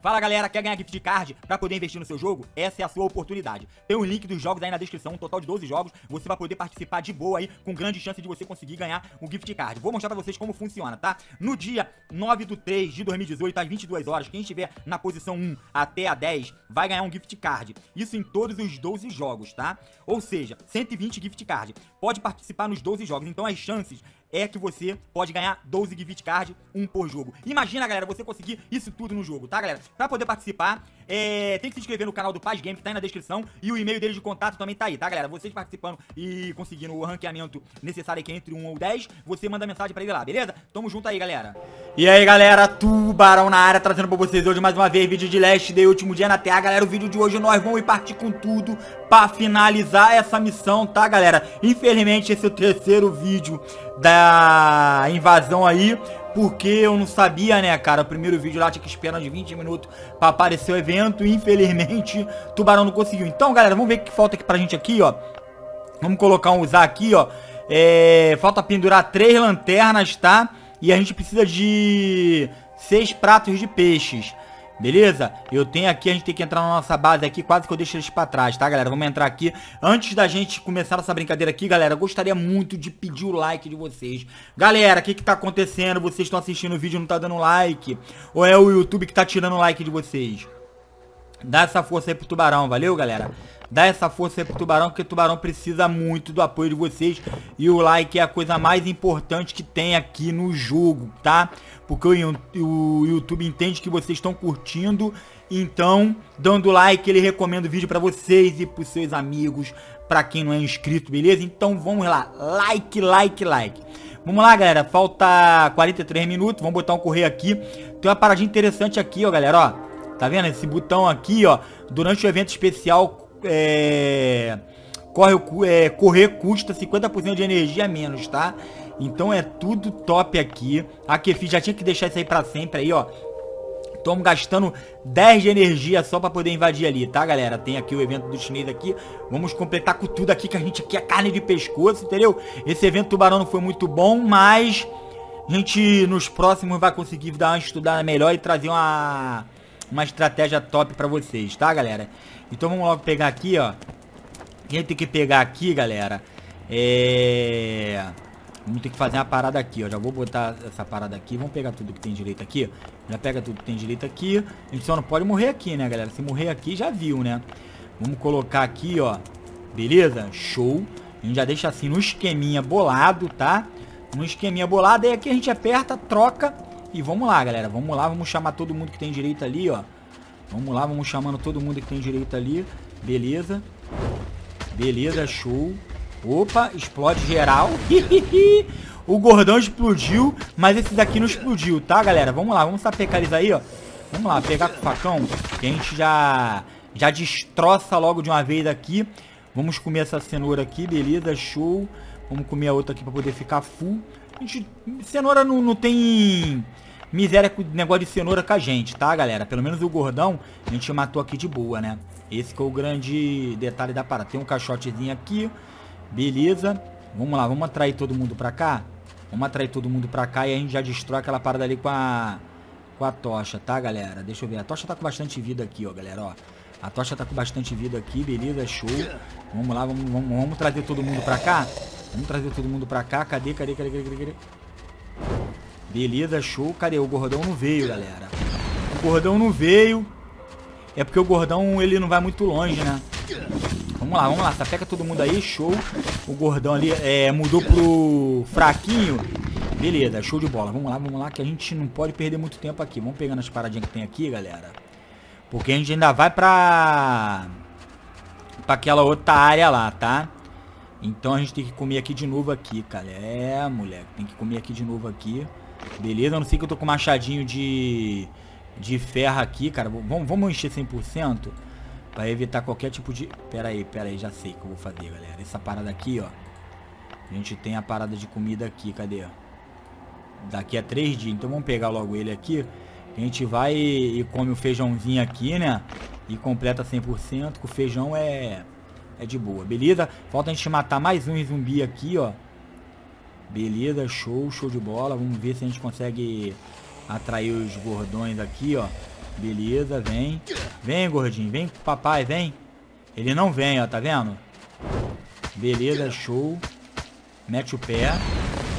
Fala galera, quer ganhar gift card para poder investir no seu jogo? Essa é a sua oportunidade. Tem o um link dos jogos aí na descrição, um total de 12 jogos. Você vai poder participar de boa aí, com grande chance de você conseguir ganhar um gift card. Vou mostrar pra vocês como funciona, tá? No dia 9 do 3 de 2018, às 22 horas, quem estiver na posição 1 até a 10 vai ganhar um gift card. Isso em todos os 12 jogos, tá? Ou seja, 120 gift card. Pode participar nos 12 jogos, então as chances é que você pode ganhar 12 gift card, um por jogo. Imagina, galera, você conseguir isso tudo no jogo, tá, galera? Pra poder participar, é... tem que se inscrever no canal do Paz Game, que tá aí na descrição, e o e-mail dele de contato também tá aí, tá, galera? Vocês participando e conseguindo o ranqueamento necessário aqui entre 1 ou 10, você manda mensagem pra ele lá, beleza? Tamo junto aí, galera. E aí, galera, Tubarão na área, trazendo pra vocês hoje mais uma vez vídeo de Last Day, último dia na Terra, galera. O vídeo de hoje nós vamos ir partir com tudo pra finalizar essa missão, tá, galera? Infelizmente, esse é o terceiro vídeo da invasão aí, porque eu não sabia, né, cara, o primeiro vídeo lá tinha que esperar de 20 minutos pra aparecer o evento, infelizmente Tubarão não conseguiu. Então, galera, vamos ver o que falta aqui pra gente aqui, ó. Vamos colocar um usar aqui, ó. É, falta pendurar três lanternas, tá? E a gente precisa de seis pratos de peixes. Beleza? Eu tenho aqui, a gente tem que entrar na nossa base aqui, quase que eu deixo eles pra trás, tá, galera? Vamos entrar aqui. Antes da gente começar essa brincadeira aqui, galera, eu gostaria muito de pedir o like de vocês. Galera, o que que tá acontecendo? Vocês estão assistindo o vídeo e não tá dando like? Ou é o YouTube que tá tirando o like de vocês? Dá essa força aí pro Tubarão, valeu, galera? Dá essa força aí pro Tubarão, porque o Tubarão precisa muito do apoio de vocês. E o like é a coisa mais importante que tem aqui no jogo, tá? Porque o, YouTube entende que vocês estão curtindo. Então, dando like, ele recomenda o vídeo pra vocês e pros seus amigos, pra quem não é inscrito, beleza? Então, vamos lá. Like, like, like. Vamos lá, galera. Falta 43 minutos. Vamos botar um correr aqui. Tem uma paradinha interessante aqui, ó, galera, ó. Tá vendo? Esse botão aqui, ó. Durante o evento especial, é... Corre, é, correr custa 50% de energia a menos, tá? Então é tudo top aqui. A Kefi já tinha que deixar isso aí pra sempre aí, ó. Estamos gastando 10 de energia só pra poder invadir ali, tá, galera? Tem aqui o evento do chinês aqui. Vamos completar com tudo aqui, que a gente aqui é carne de pescoço, entendeu? Esse evento tubarão não foi muito bom, mas... A gente, nos próximos, vai conseguir dar uma estudada melhor e trazer uma uma estratégia top pra vocês, tá, galera? Então vamos logo pegar aqui, ó. A gente tem que pegar aqui, galera. É... Vamos ter que fazer uma parada aqui, ó. Já vou botar essa parada aqui. Vamos pegar tudo que tem direito aqui. Já pega tudo que tem direito aqui. A gente só não pode morrer aqui, né, galera? Se morrer aqui, já viu, né? Vamos colocar aqui, ó. Beleza? Show. A gente já deixa assim no esqueminha bolado, tá? No esqueminha bolado. Aí aqui a gente aperta, troca e vamos lá, galera. Vamos lá, vamos chamar todo mundo que tem direito ali, ó. Vamos lá, vamos chamando todo mundo que tem direito ali. Beleza. Beleza, show. Opa, explode geral. o gordão explodiu, mas esse daqui não explodiu, tá, galera? Vamos lá, vamos sapecar eles aí, ó. Vamos lá, pegar com o facão, que a gente já, já destroça logo de uma vez aqui. Vamos comer essa cenoura aqui, beleza, show. Vamos comer a outra aqui pra poder ficar full. Gente, cenoura não, não tem miséria com negócio de cenoura com a gente, tá, galera? Pelo menos o gordão a gente matou aqui de boa, né? Esse que é o grande detalhe da parada. Tem um caixotezinho aqui, beleza. Vamos lá, vamos atrair todo mundo pra cá? Vamos atrair todo mundo pra cá e a gente já destrói aquela parada ali com a, com a tocha, tá, galera? Deixa eu ver. A tocha tá com bastante vida aqui, ó, galera, ó. A tocha tá com bastante vida aqui, beleza, show. Vamos lá, vamos, vamos, vamos trazer todo mundo pra cá. Vamos trazer todo mundo pra cá. Cadê, cadê, cadê, cadê, cadê? Beleza, show. Cadê? O gordão não veio, galera. O gordão não veio. É porque o gordão, ele não vai muito longe, né? Vamos lá, vamos lá. Sapeca todo mundo aí, show. O gordão ali é, mudou pro fraquinho. Beleza, show de bola. Vamos lá, vamos lá, que a gente não pode perder muito tempo aqui. Vamos pegando as paradinhas que tem aqui, galera. Porque a gente ainda vai pra... Pra aquela outra área lá, tá? Então a gente tem que comer aqui de novo aqui, cara. É, moleque. Tem que comer aqui de novo aqui. Beleza, a não sei que eu tô com machadinho de, de ferro aqui, cara. Vamos, vamos encher 100%. Pra evitar qualquer tipo de... Pera aí, pera aí. Já sei o que eu vou fazer, galera. Essa parada aqui, ó. A gente tem a parada de comida aqui. Cadê? Daqui a três dias. Então vamos pegar logo ele aqui. A gente vai e come o feijãozinho aqui, né? E completa 100%. Que o feijão é é de boa, beleza? Falta a gente matar mais um zumbi aqui, ó. Beleza, show, show de bola. Vamos ver se a gente consegue atrair os gordões aqui, ó. Beleza, vem. Vem, gordinho. Vem papai, vem. Ele não vem, ó, tá vendo? Beleza, show. Mete o pé.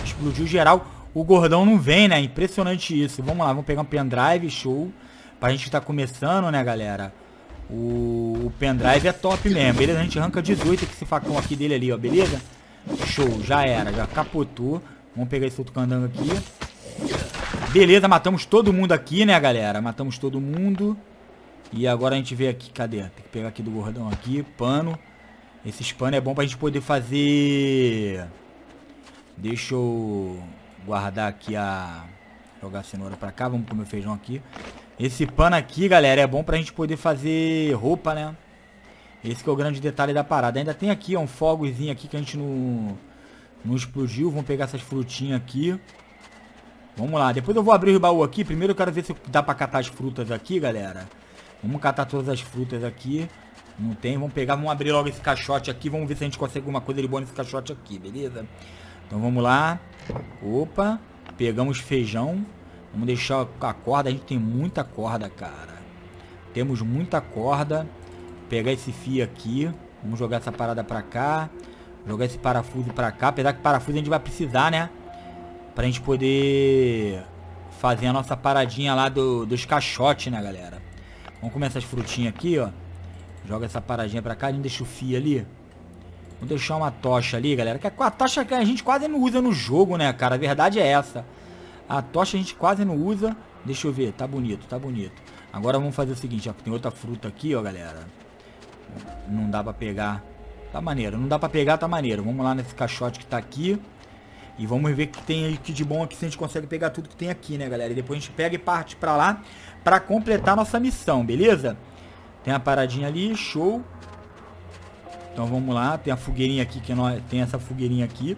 Explodiu geral. O gordão não vem, né? Impressionante isso. Vamos lá, vamos pegar um pendrive, show. Pra gente tá começando, né, galera? O, o pendrive é top mesmo. Beleza, a gente arranca 18 com esse facão aqui dele ali, ó. Beleza? Show, já era. Já capotou. Vamos pegar esse outro candango aqui. Beleza, matamos todo mundo aqui, né, galera? Matamos todo mundo. E agora a gente vê aqui, cadê? Tem que pegar aqui do gordão aqui, pano. Esse pano é bom pra gente poder fazer... Deixa eu guardar aqui a... Jogar a cenoura pra cá, vamos comer feijão aqui. Esse pano aqui, galera, é bom pra gente poder fazer roupa, né? Esse que é o grande detalhe da parada. Ainda tem aqui, ó, um fogozinho aqui que a gente não, não explodiu. Vamos pegar essas frutinhas aqui. Vamos lá, depois eu vou abrir o baú aqui. Primeiro eu quero ver se dá pra catar as frutas aqui, galera. Vamos catar todas as frutas aqui. Não tem, vamos pegar, vamos abrir logo esse caixote aqui. Vamos ver se a gente consegue alguma coisa de boa nesse caixote aqui, beleza? Então vamos lá. Opa, pegamos feijão. Vamos deixar a corda, a gente tem muita corda, cara. Temos muita corda. Pegar esse fio aqui. Vamos jogar essa parada pra cá. Jogar esse parafuso pra cá. Apesar que parafuso a gente vai precisar, né? Pra gente poder fazer a nossa paradinha lá do, dos caixotes, né, galera? Vamos comer essas frutinhas aqui, ó. Joga essa paradinha pra cá, a gente deixa o fio ali. Vou deixar uma tocha ali, galera. Que a tocha que a gente quase não usa no jogo, né, cara? A verdade é essa. A tocha a gente quase não usa. Deixa eu ver, tá bonito, tá bonito. Agora vamos fazer o seguinte, ó. Tem outra fruta aqui, ó, galera. Não dá pra pegar. Tá maneiro, não dá pra pegar, tá maneiro. Vamos lá nesse caixote que tá aqui. E vamos ver o que tem aqui de bom aqui, se a gente consegue pegar tudo que tem aqui, né, galera? E depois a gente pega e parte pra lá pra completar nossa missão, beleza? Tem a paradinha ali, show. Então vamos lá, tem a fogueirinha aqui, que nós, tem essa fogueirinha aqui.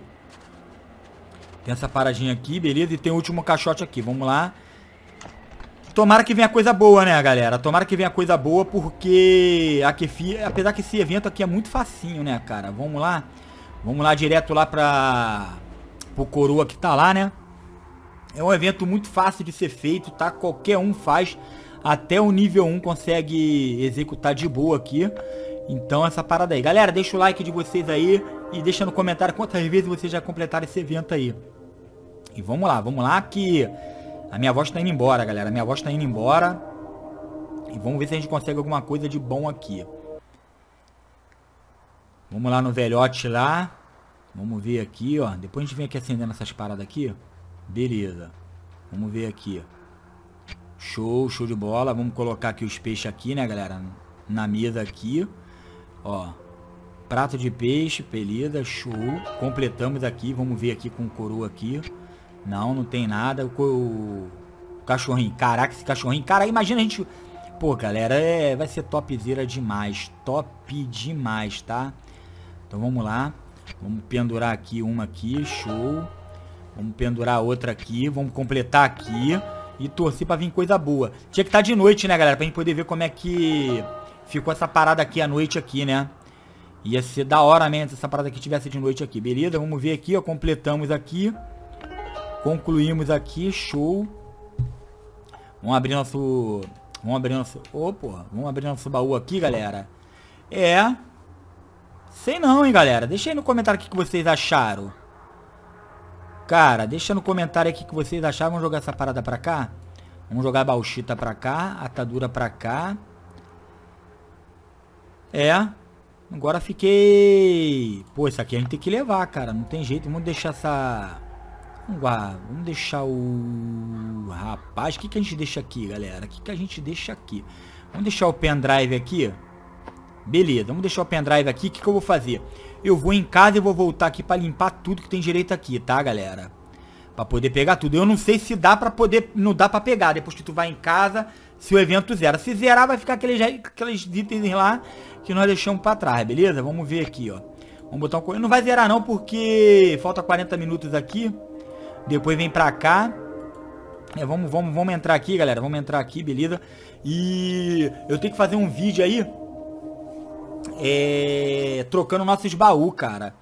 Tem essa paradinha aqui, beleza? E tem o último caixote aqui, vamos lá. Tomara que venha coisa boa, né, galera? Tomara que venha coisa boa, porque a Kefi, apesar que esse evento aqui é muito facinho, né, cara? Vamos lá. Vamos lá direto lá pra pro Coroa que tá lá, né? É um evento muito fácil de ser feito, tá? Qualquer um faz. Até o nível 1 consegue executar de boa aqui. Então essa parada aí. Galera, deixa o like de vocês aí. E deixa no comentário quantas vezes vocês já completaram esse evento aí. E vamos lá, vamos lá que... A minha voz tá indo embora, galera. A minha voz tá indo embora. E vamos ver se a gente consegue alguma coisa de bom aqui. Vamos lá no velhote lá. Vamos ver aqui, ó. Depois a gente vem aqui acendendo essas paradas aqui. Beleza. Vamos ver aqui. Show, show de bola. Vamos colocar aqui os peixes aqui, né, galera? Na mesa aqui. Ó. Prato de peixe, beleza, show. Completamos aqui. Vamos ver aqui com coroa aqui. Não, não tem nada. O, o, o cachorrinho. Caraca, esse cachorrinho. Cara, imagina a gente... Pô, galera, é, vai ser topzera demais. Top demais, tá? Então vamos lá. Vamos pendurar aqui uma aqui, show. Vamos pendurar outra aqui, vamos completar aqui e torcer pra vir coisa boa. Tinha que estar tá de noite, né, galera? Pra gente poder ver como é que ficou essa parada aqui à noite aqui, né? Ia ser da hora mesmo se essa parada aqui tivesse de noite aqui, beleza? Vamos ver aqui, ó, completamos aqui. Concluímos aqui, show. Vamos abrir nosso... Vamos abrir nosso... Opa, vamos abrir nosso baú aqui, galera. É... Sei não, hein, galera. Deixa aí no comentário o que, que vocês acharam. Cara, deixa no comentário aqui o que vocês acharam. Vamos jogar essa parada pra cá? Vamos jogar a bauxita pra cá, atadura pra cá. É. Agora fiquei... Pô, isso aqui a gente tem que levar, cara. Não tem jeito. Vamos deixar essa... Vamos deixar o... Rapaz, o que, que a gente deixa aqui, galera? O que, que a gente deixa aqui? Vamos deixar o pendrive aqui. Beleza, vamos deixar o pendrive aqui. O que, que eu vou fazer? Eu vou em casa e vou voltar aqui pra limpar tudo que tem direito aqui, tá, galera? Pra poder pegar tudo. Eu não sei se dá pra poder... Não dá pra pegar. Depois que tu vai em casa, se o evento zera. Se zerar, vai ficar aqueles, aqueles itens lá que nós deixamos pra trás, beleza? Vamos ver aqui, ó. Vamos botar um... Não vai zerar não, porque falta 40 minutos aqui. Depois vem pra cá. É, vamos, vamos, vamos entrar aqui, galera. Vamos entrar aqui, beleza? E eu tenho que fazer um vídeo aí é, trocando nossos baús, cara.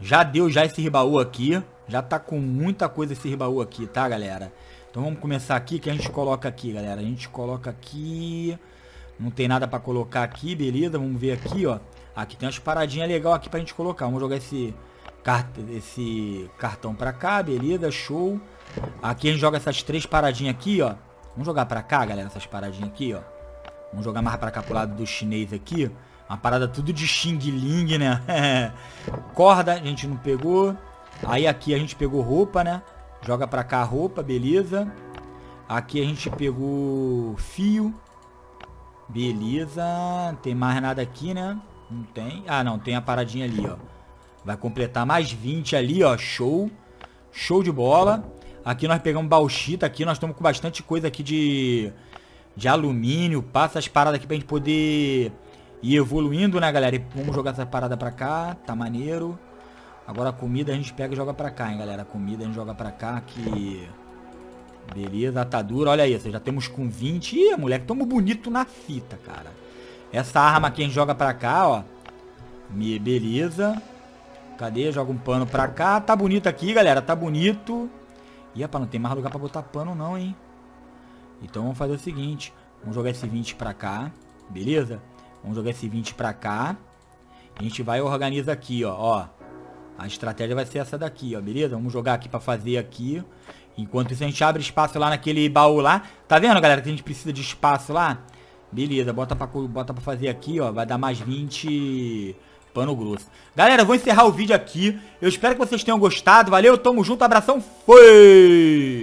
Já deu já esse baú aqui. Já tá com muita coisa esse baú aqui, tá, galera? Então vamos começar aqui, que a gente coloca aqui, galera. A gente coloca aqui... Não tem nada pra colocar aqui, beleza? Vamos ver aqui, ó. Aqui tem umas paradinhas legais aqui pra gente colocar. Vamos jogar esse, esse cartão pra cá, beleza? Show. Aqui a gente joga essas três paradinhas aqui, ó. Vamos jogar pra cá, galera, essas paradinhas aqui, ó. Vamos jogar mais pra cá pro lado do chinês aqui. Uma parada tudo de Xing Ling, né? Corda, a gente não pegou. Aí aqui a gente pegou roupa, né? Joga pra cá a roupa, beleza. Aqui a gente pegou fio. Beleza. Tem mais nada aqui, né? Não tem. Ah, não. Tem a paradinha ali, ó. Vai completar mais 20 ali, ó. Show. Show de bola. Aqui nós pegamos bauxita. Aqui nós estamos com bastante coisa aqui de, de alumínio. Passa as paradas aqui pra gente poder ir evoluindo, né, galera? E vamos jogar essa parada pra cá. Tá maneiro. Agora a comida a gente pega e joga pra cá, hein, galera. A comida a gente joga pra cá que... Beleza, atadura. Olha isso, já temos com 20. Ih, moleque, tamo bonito na fita, cara. Essa arma aqui a gente joga pra cá, ó. Beleza. Cadê? Joga um pano pra cá. Tá bonito aqui, galera. Tá bonito. Ih, rapaz, não tem mais lugar pra botar pano não, hein. Então vamos fazer o seguinte. Vamos jogar esse 20 pra cá. Beleza? Vamos jogar esse 20 pra cá. A gente vai e organiza aqui, ó. ó. A estratégia vai ser essa daqui, ó. Beleza? Vamos jogar aqui pra fazer aqui. Enquanto isso, a gente abre espaço lá naquele baú lá. Tá vendo, galera, que a gente precisa de espaço lá? Beleza, bota pra, bota pra fazer aqui, ó. Vai dar mais 20 pano grosso. Galera, vou encerrar o vídeo aqui. Eu espero que vocês tenham gostado. Valeu, tamo junto, abração, foi!